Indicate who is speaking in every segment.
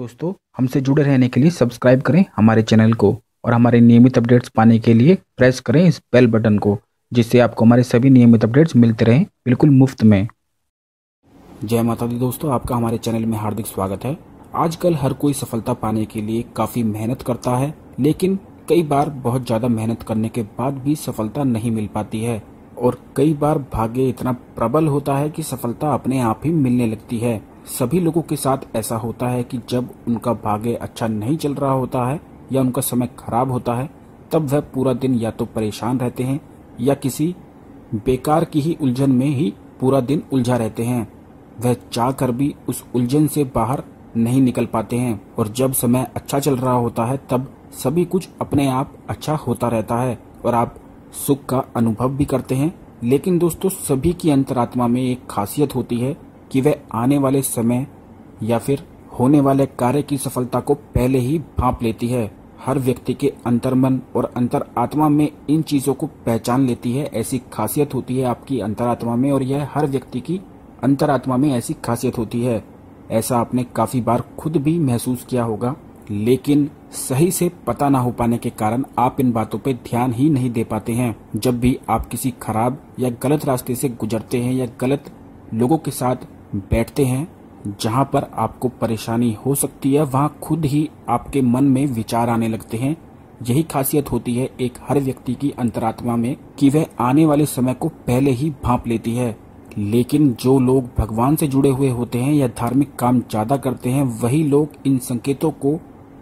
Speaker 1: दोस्तों, हमसे जुड़े रहने के लिए सब्सक्राइब करें हमारे चैनल को और हमारे नियमित अपडेट्स पाने के लिए प्रेस करें इस बेल बटन को, जिससे आपको हमारे सभी नियमित अपडेट्स मिलते रहें बिल्कुल मुफ़्त में। जय माता दी दोस्तों, आपका हमारे चैनल में हार्दिक स्वागत है। आजकल हर कोई सफलता पाने के लिए काफ़ी मेहनत करता है, लेकिन कई बार बहुत ज़्यादा मेहनत करने के बाद भी सफलता नहीं मिल पाती है। और कई बार भाग्य इतना प्रबल होता है कि सफलता अपने आप ही मिलने लगती है। सभी लोगों के साथ ऐसा होता है कि जब उनका भाग्य अच्छा नहीं चल रहा होता है या उनका समय खराब होता है, तब वह पूरा दिन या तो परेशान रहते हैं या किसी बेकार की ही उलझन में ही पूरा दिन उलझा रहते हैं। वह चाह कर भी उस उलझन से बाहर नहीं निकल पाते हैं और जब समय अच्छा चल रहा होता है, तब सभी कुछ अपने आप अच्छा होता रहता है और आप सुख का अनुभव भी करते हैं। लेकिन दोस्तों, सभी की अंतरात्मा में एक खासियत होती है कि वह आने वाले समय या फिर होने वाले कार्य की सफलता को पहले ही भाप लेती है। हर व्यक्ति के अंतर्मन और अंतर आत्मा में इन चीज़ों को पहचान लेती है। ऐसी खासियत होती है आपकी अंतरात्मा में और यह हर व्यक्ति की अंतरात्मा में ऐसी खासियत होती है। ऐसा आपने काफ़ी बार खुद भी महसूस किया होगा, लेकिन सही से पता ना हो पाने के कारण आप इन बातों पर ध्यान ही नहीं दे पाते हैं। जब भी आप किसी खराब या गलत रास्ते से गुजरते हैं या गलत लोगों के साथ बैठते हैं, जहाँ पर आपको परेशानी हो सकती है, वहाँ खुद ही आपके मन में विचार आने लगते हैं। यही खासियत होती है एक हर व्यक्ति की अंतरात्मा में कि वह आने वाले समय को पहले ही भाप लेती है। लेकिन जो लोग भगवान से जुड़े हुए होते हैं या धार्मिक काम ज़्यादा करते हैं, वही लोग इन संकेतों को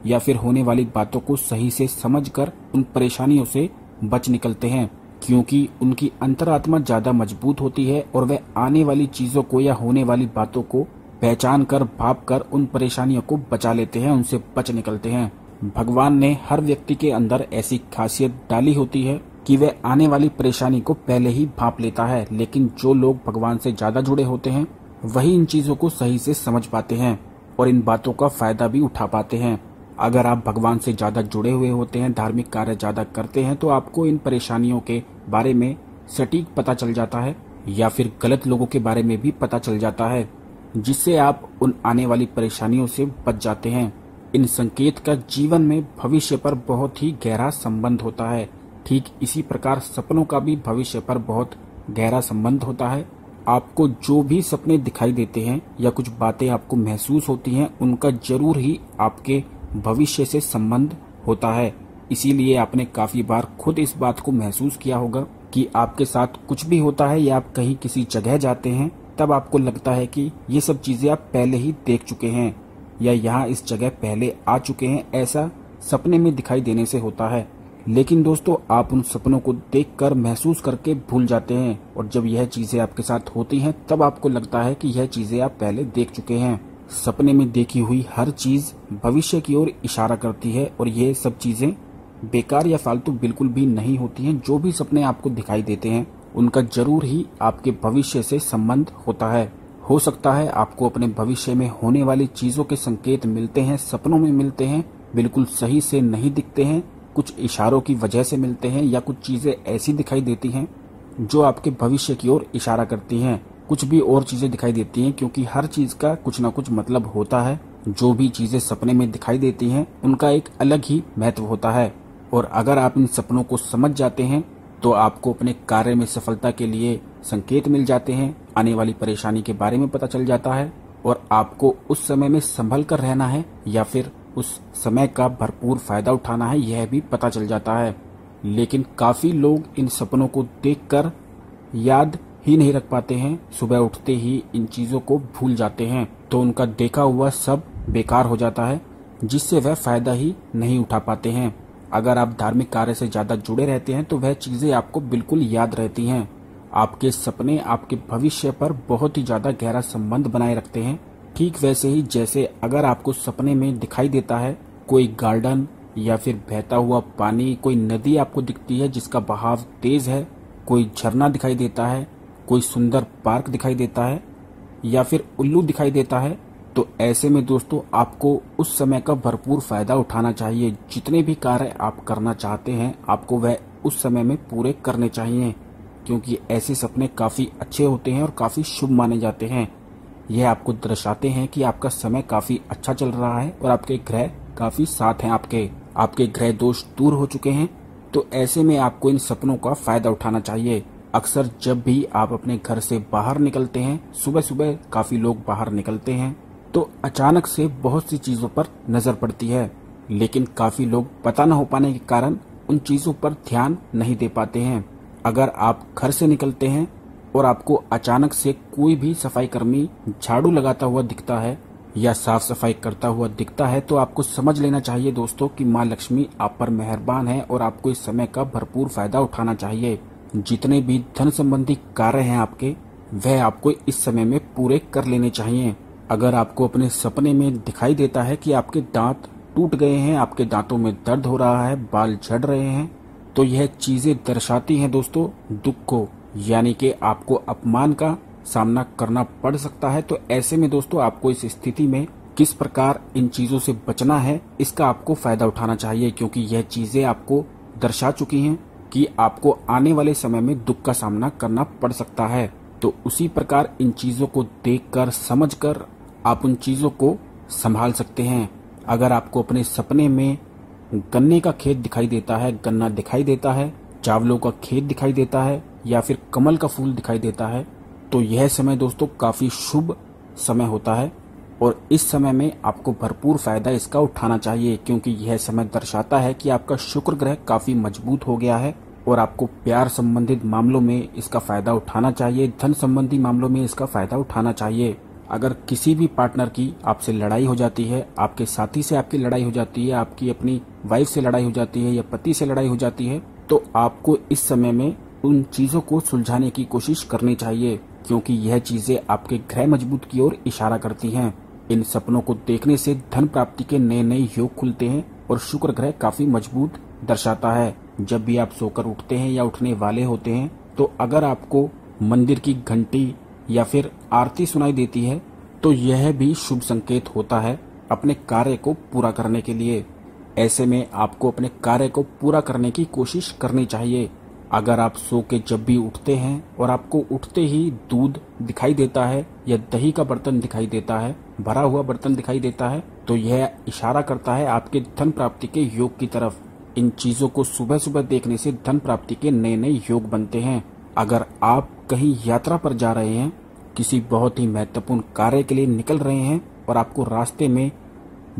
Speaker 1: या फिर होने वाली बातों को सही से समझकर उन परेशानियों से बच निकलते हैं। क्योंकि उनकी अंतरात्मा ज़्यादा मज़बूत होती है और वे आने वाली चीज़ों को या होने वाली बातों को पहचान कर, भाप कर, उन परेशानियों को बचा लेते हैं, उनसे बच निकलते हैं। भगवान ने हर व्यक्ति के अंदर ऐसी खासियत डाली होती है कि वह आने वाली परेशानी को पहले ही भाप लेता है, लेकिन जो लोग भगवान से ज़्यादा जुड़े होते हैं, वही इन चीज़ों को सही से समझ पाते हैं और इन बातों का फ़ायदा भी उठा पाते हैं। अगर आप भगवान से ज़्यादा जुड़े हुए होते हैं, धार्मिक कार्य ज़्यादा करते हैं तो आपको इन परेशानियों के बारे में सटीक पता चल जाता है, या फिर गलत लोगों के बारे में भी पता चल जाता है, जिससे आप उन आने वाली परेशानियों से बच जाते हैं। इन संकेत का जीवन में भविष्य पर बहुत ही गहरा संबंध होता है। ठीक इसी प्रकार सपनों का भी भविष्य पर बहुत गहरा संबंध होता है। आपको जो भी सपने दिखाई देते हैं, या कुछ बातें आपको महसूस होती हैं, उनका ज़रूर ही आपके भविष्य से संबंध होता है। इसीलिए आपने काफ़ी बार खुद इस बात को महसूस किया होगा कि आपके साथ कुछ भी होता है या आप कहीं किसी जगह जाते हैं, तब आपको लगता है कि ये सब चीज़ें आप पहले ही देख चुके हैं या यहाँ इस जगह पहले आ चुके हैं ऐसा सपने में दिखाई देने से होता है। लेकिन दोस्तों, आप उन सपनों को देखकर महसूस करके भूल जाते हैं और जब यह चीज़ें आपके साथ होती हैं, तब आपको लगता है कि यह चीज़ें आप पहले देख चुके हैं। सपने में देखी हुई हर चीज़ भविष्य की ओर इशारा करती है और ये सब चीज़ें बेकार या फालतू बिल्कुल भी नहीं होती हैं, जो भी सपने आपको दिखाई देते हैं, उनका ज़रूर ही आपके भविष्य से संबंध होता है। हो सकता है आपको अपने भविष्य में होने वाली चीज़ों के संकेत मिलते हैं, सपनों में मिलते हैं, बिल्कुल सही से नहीं दिखते हैं, कुछ इशारों की वजह से मिलते हैं या कुछ चीज़ें ऐसी दिखाई देती हैं, जो आपके भविष्य की ओर इशारा करती हैं। कुछ भी और चीज़ें दिखाई देती हैं, क्योंकि हर चीज़ का कुछ ना कुछ मतलब होता है। जो भी चीज़ें सपने में दिखाई देती हैं, उनका एक अलग ही महत्व होता है। और अगर आप इन सपनों को समझ जाते हैं तो आपको अपने कार्य में सफलता के लिए संकेत मिल जाते हैं, आने वाली परेशानी के बारे में पता चल जाता है, और आपको उस समय में संभल कर रहना है, या फिर उस समय का भरपूर फ़ायदा उठाना है, यह भी पता चल जाता है। लेकिन काफ़ी लोग इन सपनों को देखकर याद ही नहीं रख पाते हैं। सुबह उठते ही इन चीज़ों को भूल जाते हैं। तो उनका देखा हुआ सब बेकार हो जाता है, जिससे वह फ़ायदा ही नहीं उठा पाते हैं। अगर आप धार्मिक कार्य से ज़्यादा जुड़े रहते हैं तो वह चीज़ें आपको बिल्कुल याद रहती हैं। आपके सपने आपके भविष्य पर बहुत ही ज़्यादा गहरा संबंध बनाए रखते हैं। ठीक वैसे ही जैसे अगर आपको सपने में दिखाई देता है, कोई गार्डन या फिर बहता हुआ पानी, कोई नदी आपको दिखती है जिसका बहाव तेज है, कोई झरना दिखाई देता है कोई सुंदर पार्क दिखाई देता है या फिर उल्लू दिखाई देता है तो ऐसे में दोस्तों आपको उस समय का भरपूर फ़ायदा उठाना चाहिए। जितने भी कार्य आप करना चाहते हैं, आपको वह उस समय में पूरे करने चाहिए, क्योंकि ऐसे सपने काफ़ी अच्छे होते हैं और काफ़ी शुभ माने जाते हैं। यह आपको दर्शाते हैं कि आपका समय काफ़ी अच्छा चल रहा है और आपके ग्रह काफ़ी साथ हैं आपके। आपके ग्रह दोष दूर हो चुके हैं तो ऐसे में आपको इन सपनों का फ़ायदा उठाना चाहिए। अक्सर जब भी आप अपने घर से बाहर निकलते हैं सुबह सुबह काफ़ी लोग बाहर निकलते हैं तो अचानक से बहुत सी चीज़ों पर नज़र पड़ती है। लेकिन काफ़ी लोग पता न हो पाने के कारण उन चीज़ों पर ध्यान नहीं दे पाते हैं। अगर आप घर से निकलते हैं और आपको अचानक से कोई भी सफ़ाई कर्मी झाड़ू लगाता हुआ दिखता है या साफ़ सफ़ाई करता हुआ दिखता है तो आपको समझ लेना चाहिए दोस्तों कि माँ लक्ष्मी आप पर मेहरबान है और आपको इस समय का भरपूर फ़ायदा उठाना चाहिए। जितने भी धन संबंधी कार्य हैं आपके, वह आपको इस समय में पूरे कर लेने चाहिए। अगर आपको अपने सपने में दिखाई देता है कि आपके दांत टूट गए हैं, आपके दांतों में दर्द हो रहा है, बाल झड़ रहे हैं तो यह चीज़ें दर्शाती हैं दोस्तों, दुख को। यानी कि आपको अपमान का सामना करना पड़ सकता है। तो ऐसे में दोस्तों, आपको इस स्थिति में किस प्रकार इन चीज़ों से बचना है, इसका आपको फ़ायदा उठाना चाहिए, क्योंकि यह चीज़ें आपको दर्शा चुकी हैं। कि आपको आने वाले समय में दुख का सामना करना पड़ सकता है। तो उसी प्रकार इन चीज़ों को देखकर, समझकर आप उन चीज़ों को संभाल सकते हैं। अगर आपको अपने सपने में गन्ने का खेत दिखाई देता है, गन्ना दिखाई देता है, चावलों का खेत दिखाई देता है, या फिर कमल का फूल दिखाई देता है तो यह समय दोस्तों काफ़ी शुभ समय होता है। और इस समय में आपको भरपूर फ़ायदा इसका उठाना चाहिए, क्योंकि यह समय दर्शाता है कि आपका शुक्र ग्रह काफ़ी मज़बूत हो गया है और आपको प्यार संबंधित मामलों में इसका फ़ायदा उठाना चाहिए, धन संबंधी मामलों में इसका फ़ायदा उठाना चाहिए। अगर किसी भी पार्टनर की आपसे लड़ाई हो जाती है, आपके साथी से आपकी लड़ाई हो जाती है, आपकी अपनी वाइफ से लड़ाई हो जाती है या पति से लड़ाई हो जाती है तो आपको इस समय में उन चीज़ों को सुलझाने की कोशिश करनी चाहिए, क्योंकि यह चीज़ें आपके ग्रह मज़बूत की ओर इशारा करती हैं। इन सपनों को देखने से धन प्राप्ति के नए नए योग खुलते हैं और शुक्र ग्रह काफ़ी मज़बूत दर्शाता है। जब भी आप सोकर उठते हैं या उठने वाले होते हैं तो अगर आपको मंदिर की घंटी या फिर आरती सुनाई देती है तो यह भी शुभ संकेत होता है अपने कार्य को पूरा करने के लिए। ऐसे में आपको अपने कार्य को पूरा करने की कोशिश करनी चाहिए। अगर आप सो के जब भी उठते हैं और आपको उठते ही दूध दिखाई देता है या दही का बर्तन दिखाई देता है, भरा हुआ बर्तन दिखाई देता है तो यह इशारा करता है आपके धन प्राप्ति के योग की तरफ़। इन चीज़ों को सुबह सुबह देखने से धन प्राप्ति के नए नए योग बनते हैं। अगर आप कहीं यात्रा पर जा रहे हैं, किसी बहुत ही महत्वपूर्ण कार्य के लिए निकल रहे हैं और आपको रास्ते में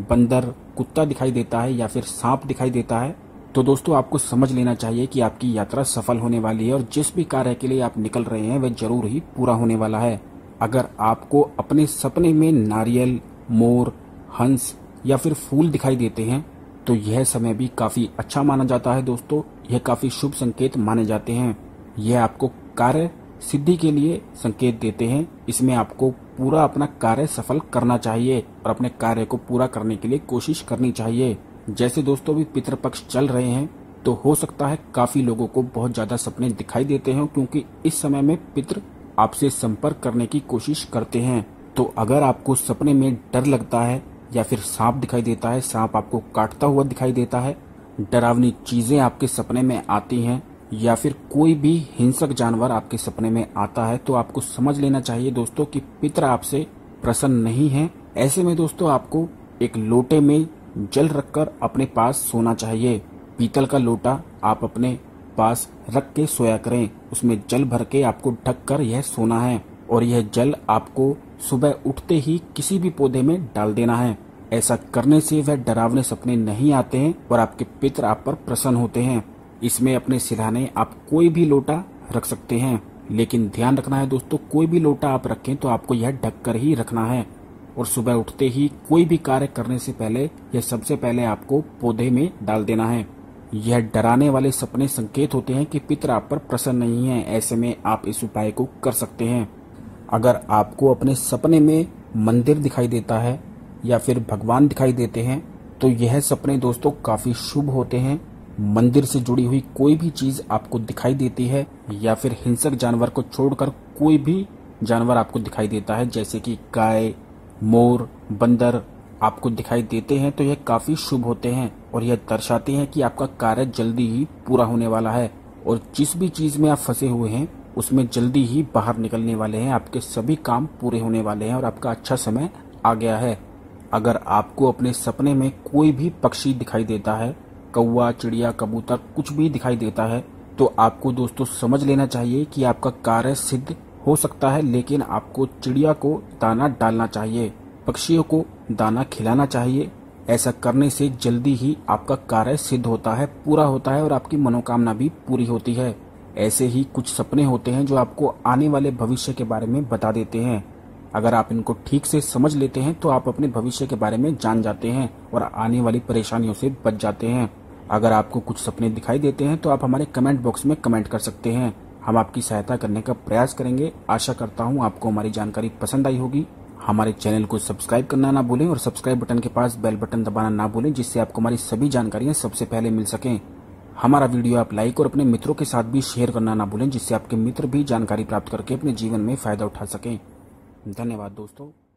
Speaker 1: बंदर, कुत्ता दिखाई देता है या फिर सांप दिखाई देता है तो दोस्तों आपको समझ लेना चाहिए कि आपकी यात्रा सफल होने वाली है और जिस भी कार्य के लिए आप निकल रहे हैं, वह ज़रूर ही पूरा होने वाला है। अगर आपको अपने सपने में नारियल, मोर, हंस या फिर फूल दिखाई देते हैं तो यह समय भी काफ़ी अच्छा माना जाता है दोस्तों। यह काफ़ी शुभ संकेत माने जाते हैं। यह आपको कार्य सिद्धि के लिए संकेत देते हैं। इसमें आपको पूरा अपना कार्य सफल करना चाहिए और अपने कार्य को पूरा करने के लिए कोशिश करनी चाहिए। जैसे दोस्तों भी पितृपक्ष चल रहे हैं तो हो सकता है काफ़ी लोगों को बहुत ज़्यादा सपने दिखाई देते हैं, क्योंकि इस समय में पितृ आपसे संपर्क करने की कोशिश करते हैं तो अगर आपको सपने में डर लगता है या फिर सांप दिखाई देता है, सांप आपको काटता हुआ दिखाई देता है, डरावनी चीज़ें आपके सपने में आती हैं, या फिर कोई भी हिंसक जानवर आपके सपने में आता है तो आपको समझ लेना चाहिए दोस्तों कि पितर आपसे प्रसन्न नहीं है। ऐसे में दोस्तों आपको एक लोटे में जल रखकर अपने पास सोना चाहिए। पीतल का लोटा आप अपने पास रख के सोया करें। उसमें जल भर के आपको ढक कर यह सोना है और यह जल आपको सुबह उठते ही किसी भी पौधे में डाल देना है। ऐसा करने से वह डरावने सपने नहीं आते हैं और आपके पितर आप पर प्रसन्न होते हैं। इसमें अपने सिरहाने आप कोई भी लोटा रख सकते हैं। लेकिन ध्यान रखना है दोस्तों, कोई भी लोटा आप रखें तो आपको यह ढक कर ही रखना है। और सुबह उठते ही कोई भी कार्य करने से पहले यह सबसे पहले आपको पौधे में डाल देना है। यह डराने वाले सपने संकेत होते हैं कि पितर आप पर प्रसन्न नहीं है। ऐसे में आप इस उपाय को कर सकते हैं। अगर आपको अपने सपने में मंदिर दिखाई देता है या फिर भगवान दिखाई देते हैं तो यह सपने दोस्तों काफ़ी शुभ होते हैं। मंदिर से जुड़ी हुई कोई भी चीज़ आपको दिखाई देती है या फिर हिंसक जानवर को छोड़कर कोई भी जानवर आपको दिखाई देता है, जैसे कि गाय, मोर, बंदर आपको दिखाई देते हैं तो यह काफ़ी शुभ होते हैं। और यह दर्शाते हैं कि आपका कार्य जल्दी ही पूरा होने वाला है और जिस भी चीज़ में आप फंसे हुए हैं, उसमें जल्दी ही बाहर निकलने वाले हैं, आपके सभी काम पूरे होने वाले हैं और आपका अच्छा समय आ गया है। अगर आपको अपने सपने में कोई भी पक्षी दिखाई देता है कौआ चिड़िया, कबूतर कुछ भी दिखाई देता है तो आपको दोस्तों समझ लेना चाहिए कि आपका कार्य सिद्ध हो सकता है, लेकिन आपको चिड़िया को दाना डालना चाहिए, पक्षियों को दाना खिलाना चाहिए ऐसा करने से जल्दी ही आपका कार्य सिद्ध होता है, पूरा होता है और आपकी मनोकामना भी पूरी होती है। ऐसे ही कुछ सपने होते हैं जो आपको आने वाले भविष्य के बारे में बता देते हैं। अगर आप इनको ठीक से समझ लेते हैं तो आप अपने भविष्य के बारे में जान जाते हैं और आने वाली परेशानियों से बच जाते हैं। अगर आपको कुछ सपने दिखाई देते हैं तो आप हमारे कमेंट बॉक्स में कमेंट कर सकते हैं। हम आपकी सहायता करने का प्रयास करेंगे। आशा करता हूँ आपको हमारी जानकारी पसंद आई होगी। हमारे चैनल को सब्सक्राइब करना ना भूलें और सब्सक्राइब बटन के पास बेल बटन दबाना ना भूलें, जिससे आपको हमारी सभी जानकारियाँ सबसे पहले मिल सकें। हमारा वीडियो आप लाइक और अपने मित्रों के साथ भी शेयर करना ना भूलें, जिससे आपके मित्र भी जानकारी प्राप्त करके अपने जीवन में फ़ायदा उठा सकें। धन्यवाद दोस्तों।